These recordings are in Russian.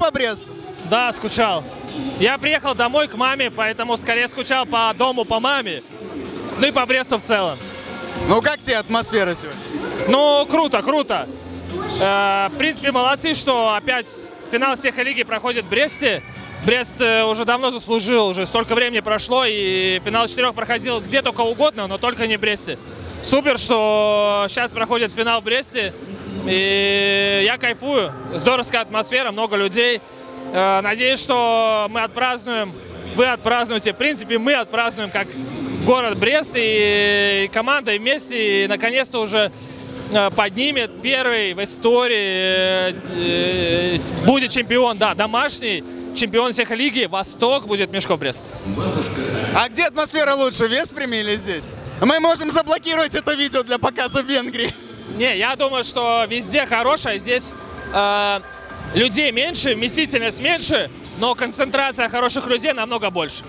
по Бресту? Да, скучал. Я приехал домой к маме, поэтому скорее скучал по дому, по маме. Ну и по Бресту в целом. Ну как тебе атмосфера сегодня? Ну, круто, круто. Э, в принципе, молодцы, что опять финал всех лиги проходит в Бресте. Брест э, уже давно заслужил, уже столько времени прошло, и финал четырех проходил где только угодно, но только не в Бресте. Супер, что сейчас проходит финал в Бресте, и я кайфую. Здоровская атмосфера, много людей. Э, Надеюсь, что мы отпразднуем, вы отпразднуете, в принципе, мы отпразднуем как город Брест и команда вместе, и наконец-то уже э, поднимет первый в истории, э, будет чемпион, да, домашний чемпион всех лиги, Восток будет Мешков Брест. А где атмосфера лучше, в Веспреме здесь? Мы можем заблокировать это видео для показа в Венгрии. Не, я думаю, что везде хорошая, здесь э, людей меньше, вместительность меньше, но концентрация хороших людей намного больше.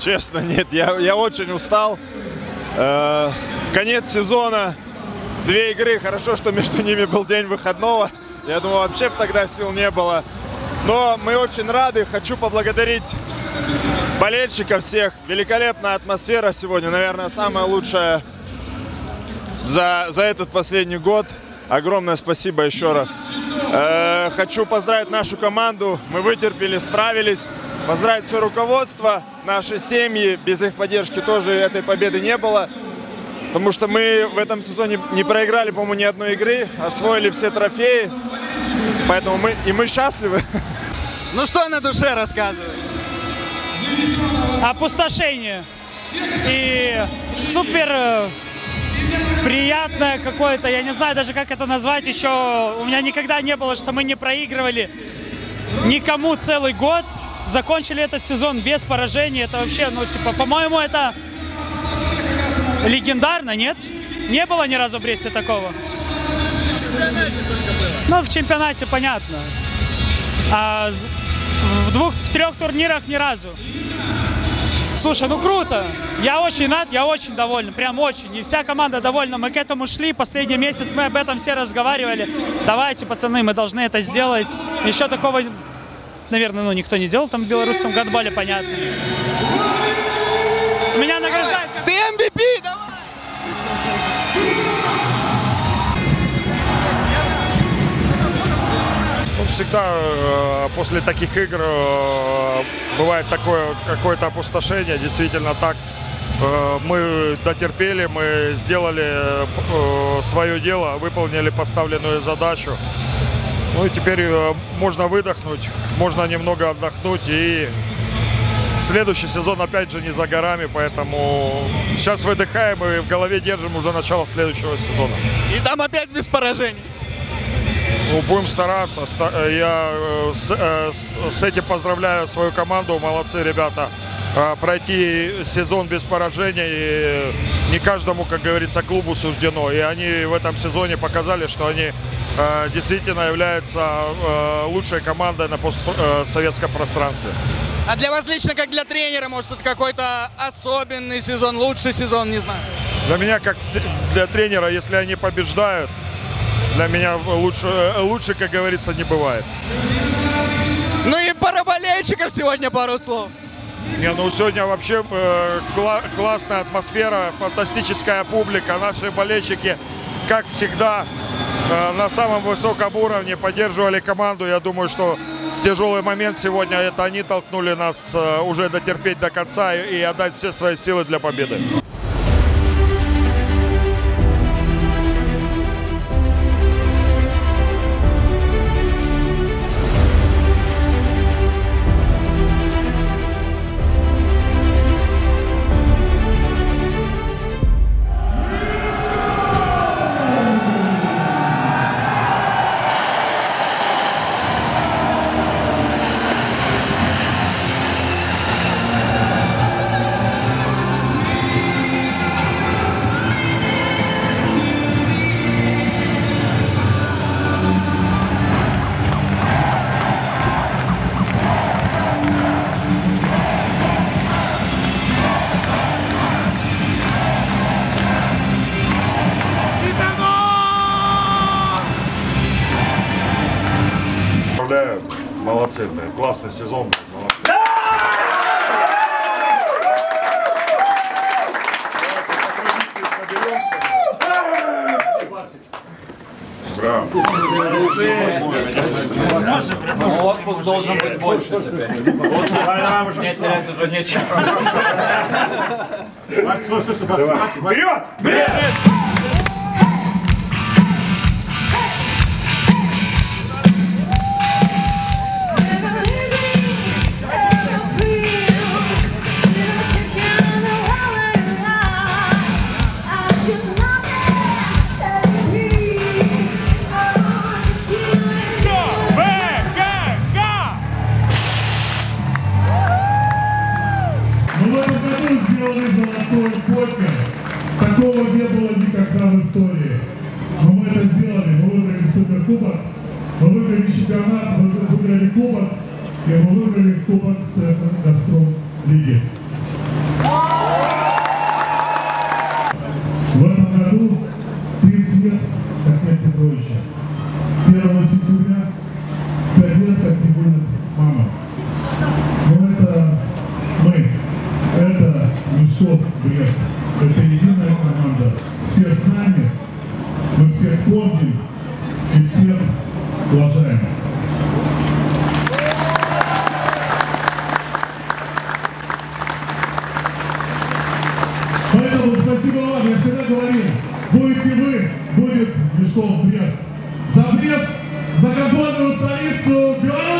Честно, нет, я, я очень устал. Э, конец сезона, две игры, хорошо, что между ними был день выходного. Я думаю, вообще тогда сил не было. Но мы очень рады, хочу поблагодарить болельщиков всех. Великолепная атмосфера сегодня, наверное, самая лучшая за, за этот последний год. Огромное спасибо еще раз. Э, хочу поздравить нашу команду. Мы вытерпели, справились. Поздравить все руководство, наши семьи. Без их поддержки тоже этой победы не было. Потому что мы в этом сезоне не проиграли, по-моему, ни одной игры. Освоили все трофеи. Поэтому мы и мы счастливы. Ну что на душе рассказывай? опустошение. И супер э, приятное какое-то, я не знаю даже как это назвать, еще у меня никогда не было, что мы не проигрывали никому целый год. Закончили этот сезон без поражений. Это вообще, ну, типа, по-моему, это легендарно, нет? Не было ни разу в Бресте такого. Ну, в чемпионате понятно. А в двух, в трех турнирах ни разу. Слушай, ну круто. Я очень рад, я очень доволен, прям очень. И вся команда довольна. Мы к этому шли, последний месяц мы об этом все разговаривали. Давайте, пацаны, мы должны это сделать. Еще такого, наверное, ну никто не делал там в белорусском гандболе, понятно. Меня награждают как Ты MVP, давай! Ну, всегда э, после таких игр э, бывает такое какое-то опустошение. Действительно так. Э, мы дотерпели, мы сделали свое дело, выполнили поставленную задачу. Ну и теперь э, можно выдохнуть, можно немного отдохнуть и следующий сезон опять же не за горами, поэтому сейчас выдыхаем и в голове держим уже начало следующего сезона. И там опять без поражений. Ну, будем стараться. Ста- э, Я э, с, с- этим поздравляю свою команду. Молодцы, ребята. Пройти сезон без поражения и не каждому, как говорится, клубу суждено. И они в этом сезоне показали, что они действительно являются э, лучшей командой на постсоветском пространстве. А для вас лично, как для тренера, может, это какой-то особенный сезон, лучший сезон, не знаю. Для меня, как для тренера, если они побеждают, для меня лучше, э, лучше как говорится, не бывает. Ну и пара болельщиков сегодня пару слов. Не, ну сегодня вообще э, кла- классная атмосфера, фантастическая публика, наши болельщики, как всегда, э, на самом высоком уровне поддерживали команду. Я думаю, что в тяжелый момент сегодня это они толкнули нас э, уже дотерпеть до конца и отдать все свои силы для победы. Молодцы, классный сезон. Браво. Отпуск должен быть больше теперь. Мне терять уже нечего. Мы в всех помним и всех уважаем. Поэтому спасибо вам, я всегда говорил, будете вы, будет Мешков Брест. За Брест, за Габонную столицу Беларуси!